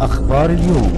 أخبار اليوم.